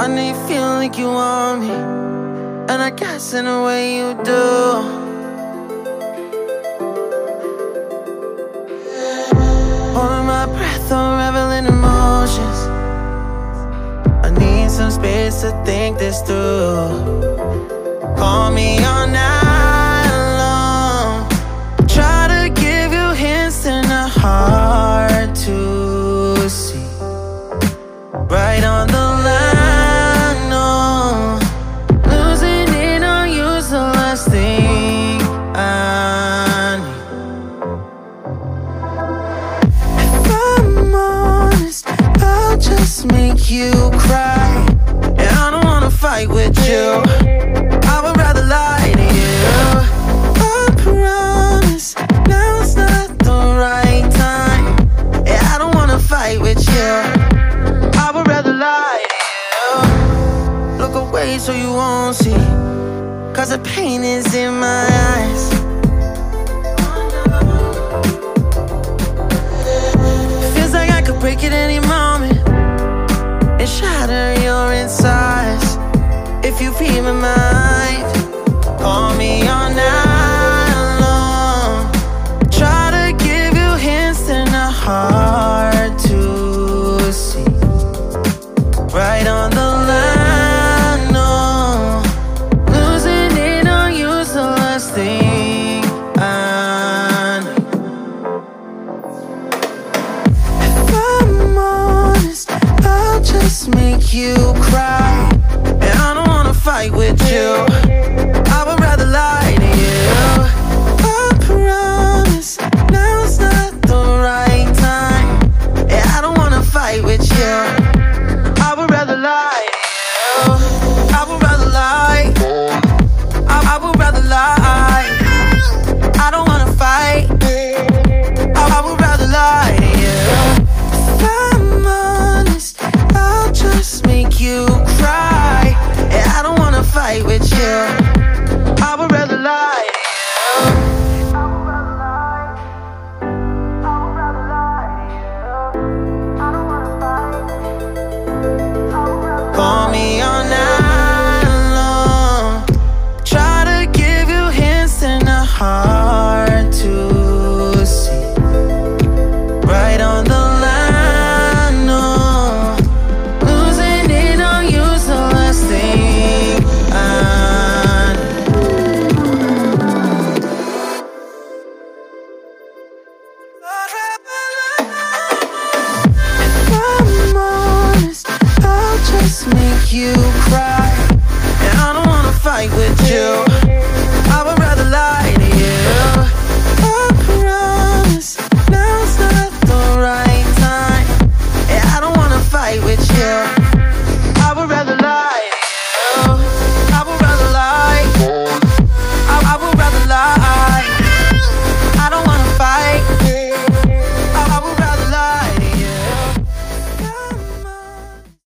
I know you feel like you want me, and I guess in a way you do. Holding my breath, unraveling emotions. I need some space to think this through. You cry. And I don't wanna fight with you. I would rather lie to you. I promise now's not the right time. And I don't wanna fight with you. I would rather lie to you. Look away so you won't see. Cause the pain is in my eyes. If my mind, call me all night long. Try to give you hints and a hard to see. Right on the line, no. Losing it on you's the last thing I need. If I'm honest, I'll just make you cry. Fight with you. I would rather lie. hard to see. Right on the line. Losing it on you's the last thing I If I'm honest, I'll just make you cry. And I don't wanna fight with you.